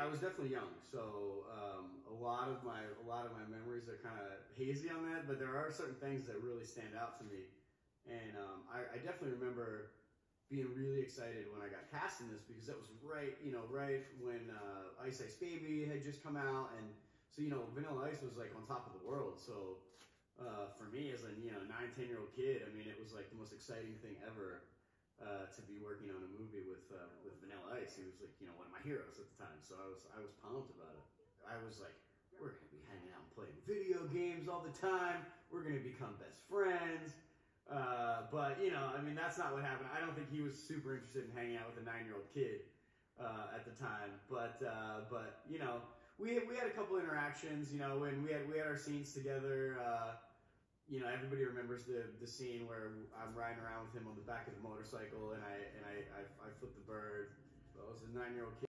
I was definitely young, so um, a lot of my a lot of my memories are kind of hazy on that. But there are certain things that really stand out to me, and um, I, I definitely remember being really excited when I got cast in this because that was right, you know, right when uh, Ice Ice Baby had just come out, and so you know, Vanilla Ice was like on top of the world. So uh, for me as a you know nine ten year old kid, I mean, it was like the most exciting thing ever uh, to be working on a movie with uh, with Vanilla Ice. He was like you know one of my heroes at the time, so I was I was pumped about it. I was like, we're gonna be hanging out and playing video games all the time. We're gonna become best friends. Uh, but you know, I mean, that's not what happened. I don't think he was super interested in hanging out with a nine-year-old kid uh, at the time. But uh, but you know, we we had a couple interactions. You know, when we had we had our scenes together. You know, everybody remembers the the scene where I'm riding around with him on the back of the motorcycle, and I and I I, I flipped the bird. I was a nine-year-old kid.